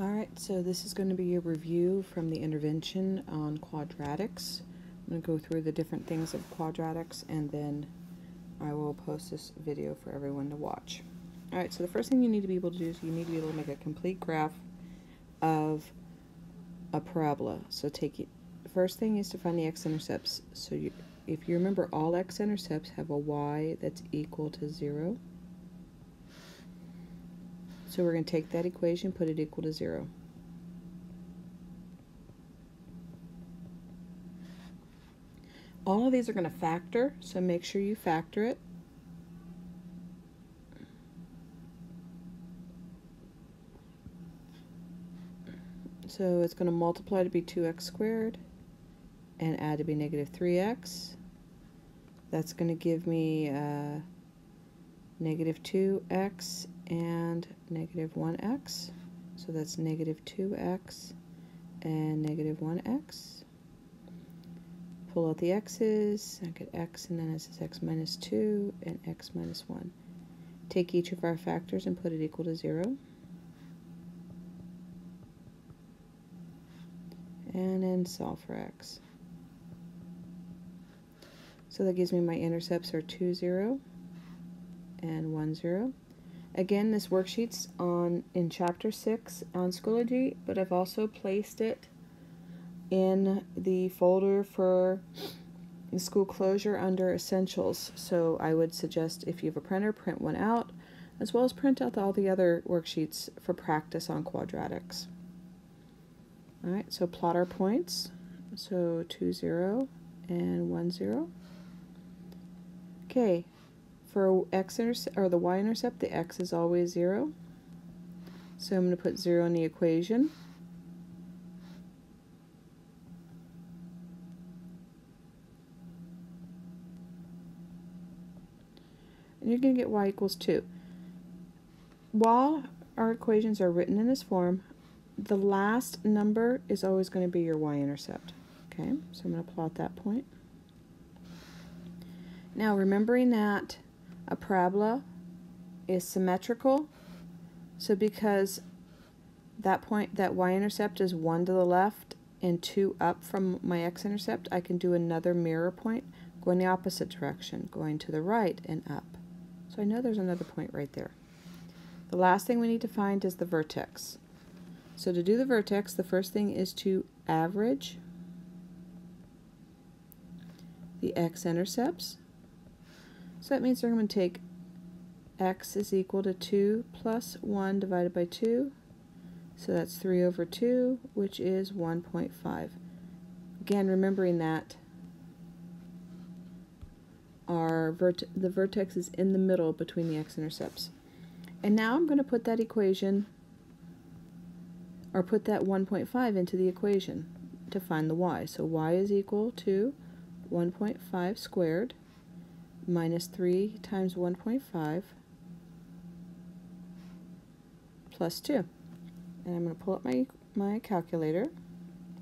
All right, so this is going to be a review from the intervention on quadratics. I'm going to go through the different things of quadratics and then I will post this video for everyone to watch. All right, so the first thing you need to be able to do is you need to be able to make a complete graph of a parabola. So take it, first thing is to find the x-intercepts. So you, if you remember, all x-intercepts have a y that's equal to 0. So we're going to take that equation, put it equal to 0. All of these are going to factor, so make sure you factor it. So it's going to multiply to be 2x squared and add to be negative 3x. That's going to give me uh, negative 2x and negative 1x. So that's negative 2x and negative 1x. Pull out the x's, I get x and then this is x minus 2 and x minus 1. Take each of our factors and put it equal to 0. And then solve for x. So that gives me my intercepts are 2, 0 and 1, 0. Again, this worksheet's on in chapter 6 on Schoology, but I've also placed it in the folder for the school closure under essentials. So I would suggest if you have a printer, print one out, as well as print out all the other worksheets for practice on quadratics. All right, so plot our points. So 2, 0 and 1, 0. Okay, for x or the y-intercept, the x is always 0. So I'm going to put 0 in the equation. And you're going to get y equals 2. While our equations are written in this form, the last number is always going to be your y-intercept. Okay, so I'm going to plot that point. Now remembering that a parabola is symmetrical. So because that point, that y-intercept is 1 to the left and 2 up from my x-intercept, I can do another mirror point going the opposite direction, going to the right and up. So I know there's another point right there. The last thing we need to find is the vertex. So to do the vertex, the first thing is to average the x-intercepts. So that means they're going to take x is equal to 2 plus 1 divided by 2. So that's 3 over 2, which is 1.5. Again, remembering that our vert the vertex is in the middle between the x-intercepts. And now I'm going to put that equation, or put that 1.5 into the equation to find the y. So y is equal to 1.5 squared minus 3 times 1.5 plus 2. And I'm going to pull up my, my calculator.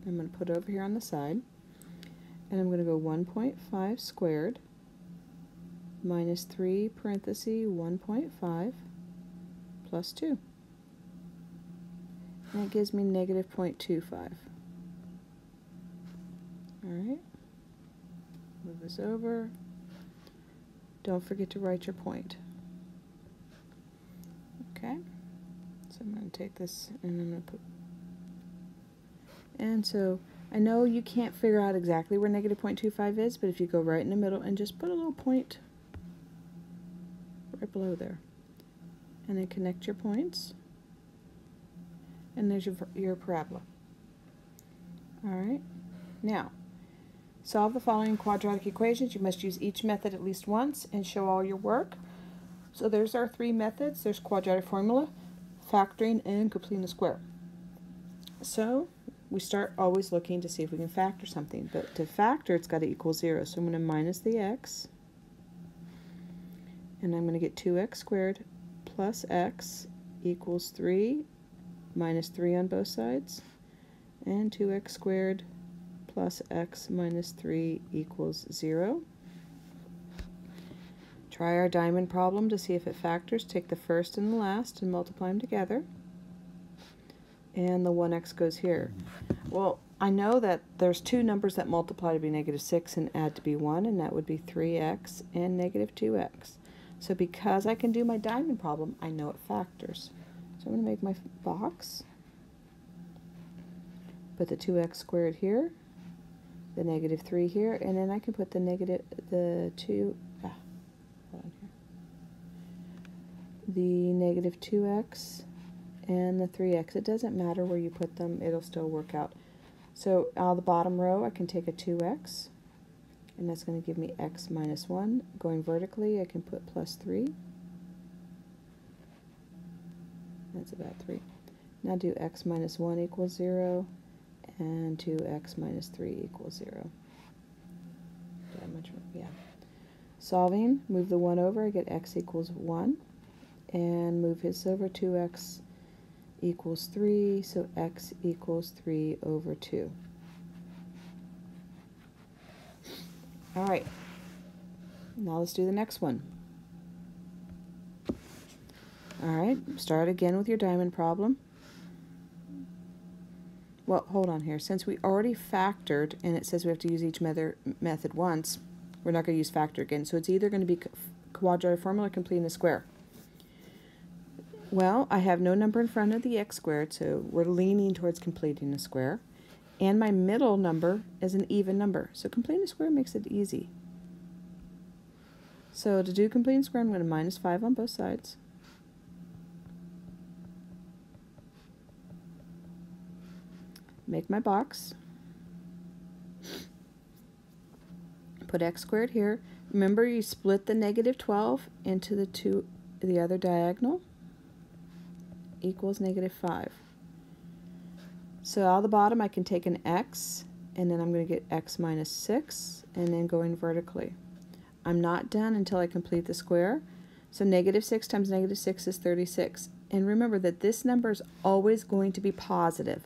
I'm going to put it over here on the side. And I'm going to go 1.5 squared minus 3 parenthesis 1.5 plus 2. And that gives me negative 0.25. Alright. Move this over. Don't forget to write your point. Okay, so I'm going to take this and I'm going to put, and so I know you can't figure out exactly where negative 0.25 is, but if you go right in the middle and just put a little point right below there, and then connect your points, and there's your, your parabola. Alright, now Solve the following quadratic equations. You must use each method at least once and show all your work. So there's our three methods. There's quadratic formula, factoring, and completing the square. So we start always looking to see if we can factor something. But to factor, it's got to equal 0. So I'm going to minus the x. And I'm going to get 2x squared plus x equals 3 minus 3 on both sides. And 2x squared plus x minus 3 equals 0. Try our diamond problem to see if it factors. Take the first and the last and multiply them together. and the 1x goes here. Well, I know that there's two numbers that multiply to be negative 6 and add to be 1, and that would be 3x and negative 2x. So because I can do my diamond problem, I know it factors. So I'm going to make my box. Put the 2x squared here, the negative 3 here, and then I can put the negative, the 2, ah. The negative 2x and the 3x. It doesn't matter where you put them, it'll still work out. So out of the bottom row, I can take a 2x, and that's going to give me x minus 1. Going vertically, I can put plus 3. That's about 3. Now do x minus 1 equals 0, and 2x minus 3 equals 0. Yeah. Solving, move the 1 over, I get x equals 1, and move his over, 2x equals 3, so x equals 3 over 2. All right, now let's do the next one. All right, start again with your diamond problem. Well, hold on here. Since we already factored, and it says we have to use each method, method once, we're not going to use factor again. So it's either going to be quadratic formula completing a square. Well, I have no number in front of the x squared, so we're leaning towards completing a square. And my middle number is an even number, so completing a square makes it easy. So to do completing square, I'm going to minus 5 on both sides. Make my box. Put x squared here. Remember you split the negative 12 into the two the other diagonal equals negative 5. So out of the bottom I can take an x and then I'm going to get x minus 6 and then going vertically. I'm not done until I complete the square. So negative 6 times negative 6 is 36. And remember that this number is always going to be positive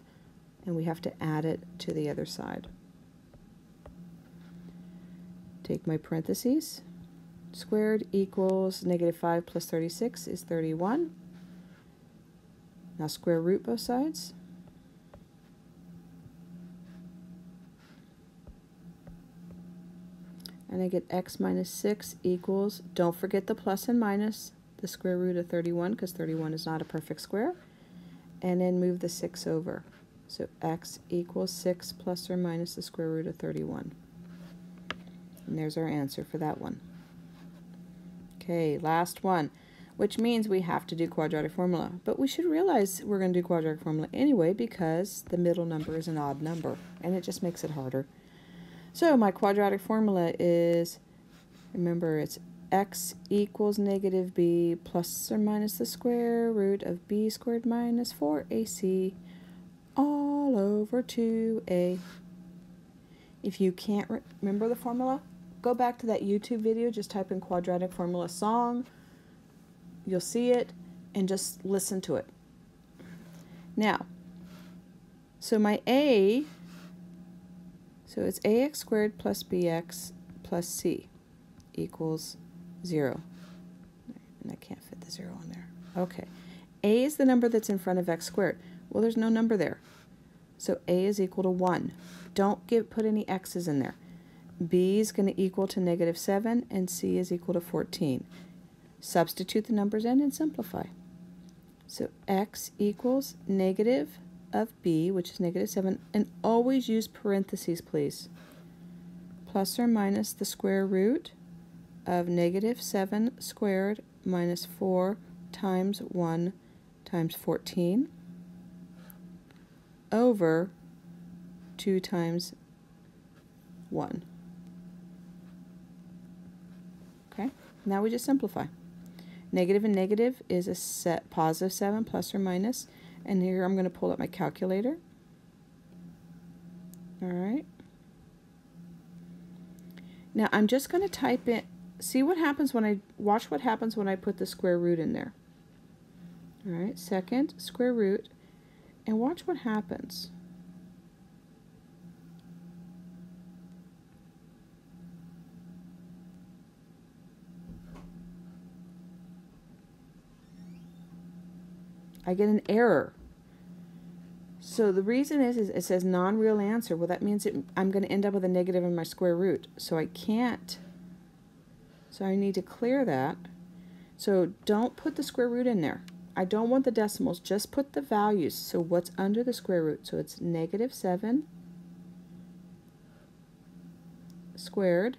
and we have to add it to the other side. Take my parentheses. Squared equals negative 5 plus 36 is 31. Now square root both sides. And I get x minus 6 equals, don't forget the plus and minus, the square root of 31, because 31 is not a perfect square. And then move the 6 over. So x equals 6 plus or minus the square root of 31. And there's our answer for that one. Okay, last one which means we have to do quadratic formula. But we should realize we're going to do quadratic formula anyway because the middle number is an odd number, and it just makes it harder. So my quadratic formula is, remember, it's x equals negative b plus or minus the square root of b squared minus 4ac all over 2a. If you can't re remember the formula, go back to that YouTube video, just type in quadratic formula song You'll see it and just listen to it. Now, so my a, so it's ax squared plus bx plus c equals 0. And I can't fit the 0 on there. Okay. a is the number that's in front of x squared. Well, there's no number there. So a is equal to 1. Don't get, put any x's in there. b is going to equal to negative 7, and c is equal to 14. Substitute the numbers in and simplify. So x equals negative of b, which is negative 7, and always use parentheses, please. Plus or minus the square root of negative 7 squared minus 4 times 1 times 14 over 2 times 1. Okay, now we just simplify. Negative and negative is a set positive 7 plus or minus. And here I'm going to pull up my calculator. All right. Now I'm just going to type in, see what happens when I, watch what happens when I put the square root in there. All right, second square root, and watch what happens. I get an error. So the reason is, is it says non-real answer. Well, that means it, I'm going to end up with a negative in my square root. So I can't. So I need to clear that. So don't put the square root in there. I don't want the decimals. Just put the values. So what's under the square root? So it's negative 7 squared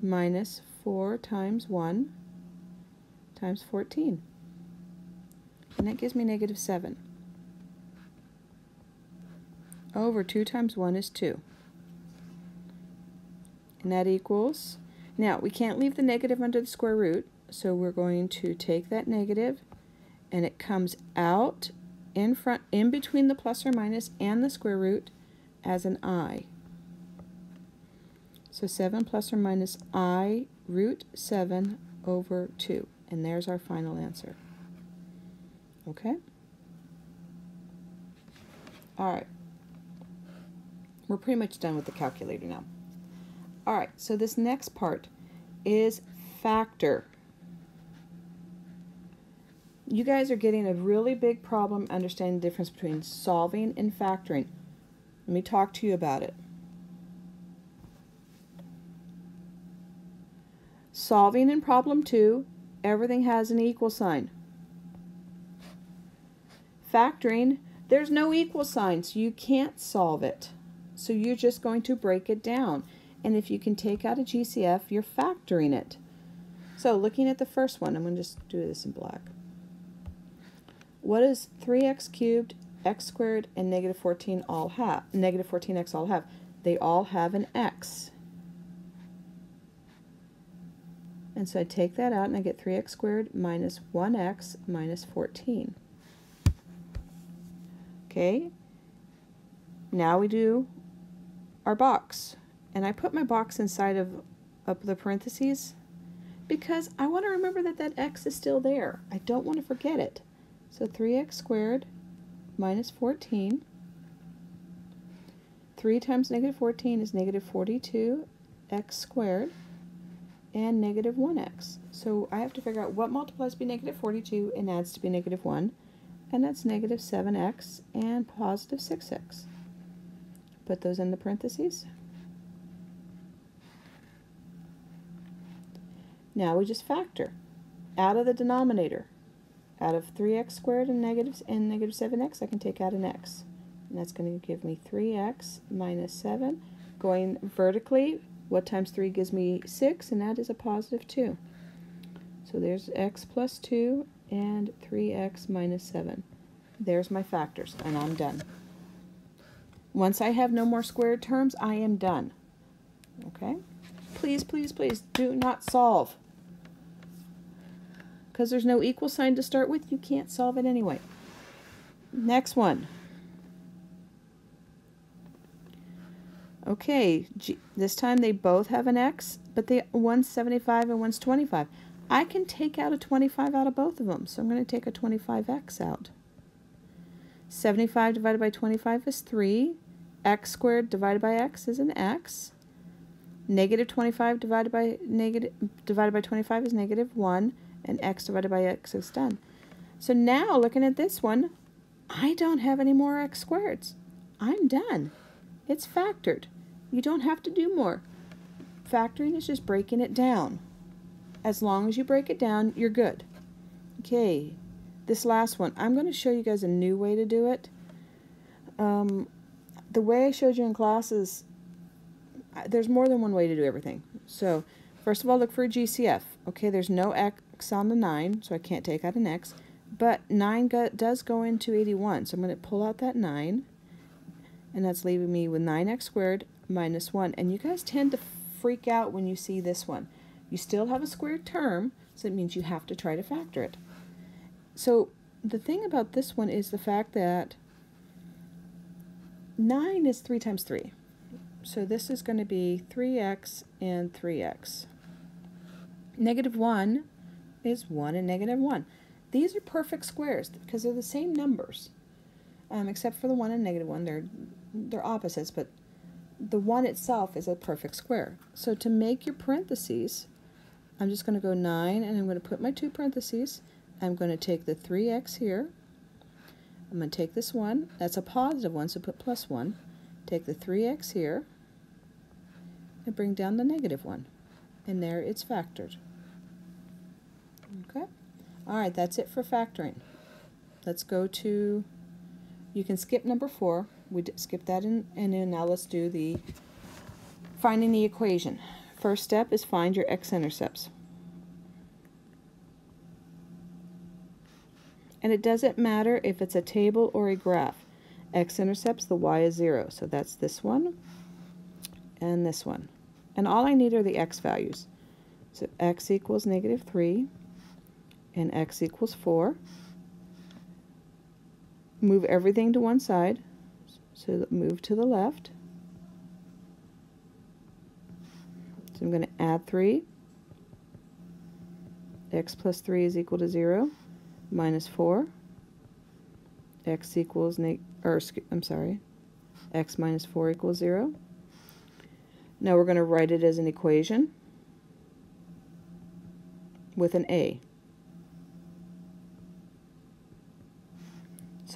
minus 4 times 1 times 14. And that gives me negative 7. Over 2 times 1 is 2. And that equals, now we can't leave the negative under the square root, so we're going to take that negative and it comes out in front, in between the plus or minus and the square root as an i. So 7 plus or minus i root 7 over 2. And there's our final answer. Okay? All right. We're pretty much done with the calculator now. All right, so this next part is factor. You guys are getting a really big problem understanding the difference between solving and factoring. Let me talk to you about it. Solving in problem two, everything has an equal sign. Factoring, there's no equal sign, so you can't solve it. So you're just going to break it down. And if you can take out a GCF, you're factoring it. So looking at the first one, I'm going to just do this in black. What does 3x cubed, x squared, and negative 14 all have? Negative 14x all have? They all have an x. And so I take that out and I get 3x squared minus 1x minus 14. Okay, now we do our box. And I put my box inside of, of the parentheses because I want to remember that that x is still there. I don't want to forget it. So 3x squared minus 14. 3 times negative 14 is negative 42x squared and negative 1x. So I have to figure out what multiplies to be negative 42 and adds to be negative 1. And that's negative 7x and positive 6x. Put those in the parentheses. Now we just factor. Out of the denominator, out of 3x squared and negative, and negative 7x, I can take out an x. And that's going to give me 3x minus 7. Going vertically, what times 3 gives me 6, and that is a positive 2. So there's x plus 2 and 3x minus 7. There's my factors, and I'm done. Once I have no more squared terms, I am done. Okay? Please, please, please do not solve. Because there's no equal sign to start with, you can't solve it anyway. Next one. Okay, G this time they both have an x, but they one's 75 and one's 25. I can take out a 25 out of both of them, so I'm going to take a 25x out. 75 divided by 25 is 3 x squared divided by x is an x. Negative 25 divided by negative divided by 25 is negative 1, and x divided by x is done. So now, looking at this one, I don't have any more x squareds. I'm done. It's factored. You don't have to do more. Factoring is just breaking it down. As long as you break it down, you're good. Okay, this last one, I'm going to show you guys a new way to do it. Um, the way I showed you in classes, there's more than one way to do everything. So, first of all, look for a GCF. Okay, there's no x on the 9, so I can't take out an x. But 9 go does go into 81, so I'm going to pull out that 9. And that's leaving me with 9x squared minus 1. And you guys tend to freak out when you see this one. You still have a squared term, so it means you have to try to factor it. So the thing about this one is the fact that 9 is 3 times 3. So this is going to be 3x and 3x. Negative 1 is 1 and negative 1. These are perfect squares because they're the same numbers. Um, except for the 1 and negative 1. They're, they're opposites, but the 1 itself is a perfect square. So to make your parentheses, I'm just going to go 9 and I'm going to put my two parentheses. I'm going to take the 3x here. I'm going to take this 1. That's a positive 1, so put plus 1. Take the 3x here and bring down the negative 1. And there it's factored. Okay? Alright, that's it for factoring. Let's go to, you can skip number 4. We skip that in, and now let's do the finding the equation. First step is find your x-intercepts. And it doesn't matter if it's a table or a graph. X-intercepts, the y is 0. So that's this one and this one. And all I need are the x values. So x equals negative 3 and x equals 4. Move everything to one side. So move to the left. So I'm going to add 3. x plus 3 is equal to 0 minus 4. x equals, or I'm sorry, x minus 4 equals 0. Now we're going to write it as an equation with an a.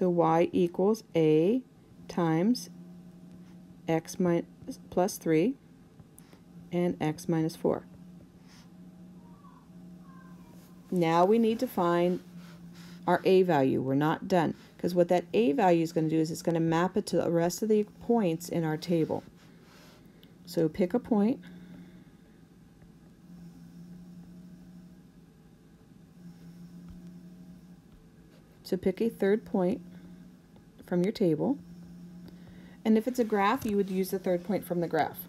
So y equals a times x minus plus 3 and x minus 4. Now we need to find our a value. We're not done because what that a value is going to do is it's going to map it to the rest of the points in our table. So pick a point. So pick a third point from your table. And if it's a graph, you would use the third point from the graph.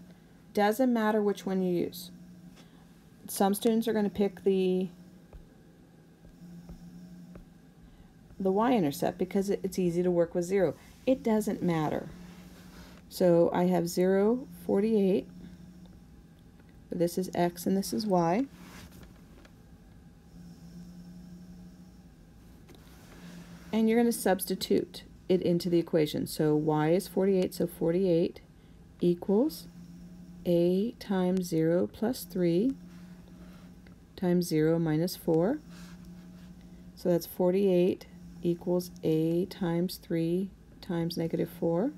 Doesn't matter which one you use. Some students are going to pick the the y-intercept because it's easy to work with 0. It doesn't matter. So I have 0, 48. This is x and this is y. And you're going to substitute it into the equation. So y is 48, so 48 equals a times 0 plus 3 times 0 minus 4. So that's 48 equals a times 3 times negative 4.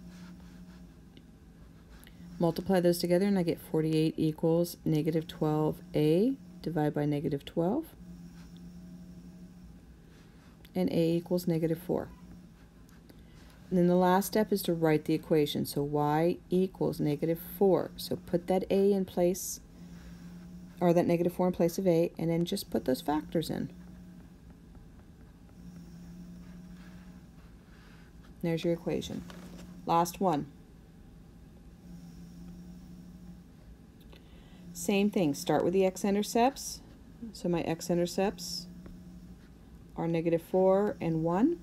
Multiply those together and I get 48 equals negative 12a divided by negative 12. And a equals negative 4. And then the last step is to write the equation. So y equals negative 4. So put that a in place, or that negative 4 in place of a, and then just put those factors in. There's your equation. Last one. Same thing, start with the x-intercepts. So my x-intercepts are negative 4 and 1.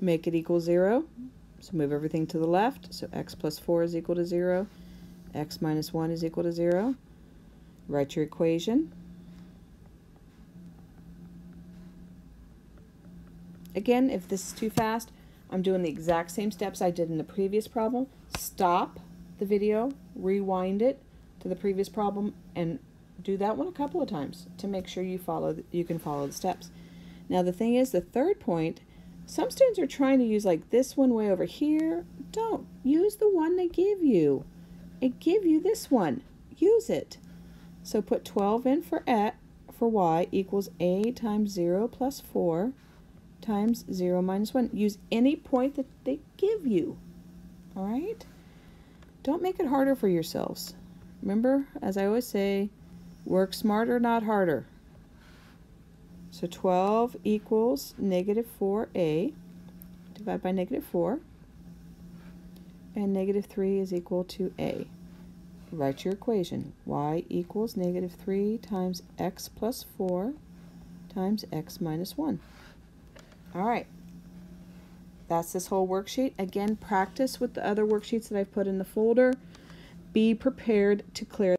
Make it equal 0. So move everything to the left. So x plus 4 is equal to 0. x minus 1 is equal to 0. Write your equation. Again, if this is too fast, I'm doing the exact same steps I did in the previous problem. Stop the video, rewind it to the previous problem, and do that one a couple of times to make sure you follow you can follow the steps. Now the thing is, the third point, some students are trying to use like this one way over here. Don't. Use the one they give you. It give you this one. Use it. So put 12 in for, at, for y equals a times 0 plus 4 times 0 minus 1. Use any point that they give you. All right? Don't make it harder for yourselves. Remember, as I always say, work smarter, not harder. So 12 equals negative 4a. Divide by negative 4. And negative 3 is equal to a. Write your equation. y equals negative 3 times x plus 4 times x minus 1. All right. That's this whole worksheet. Again, practice with the other worksheets that I've put in the folder. Be prepared to clear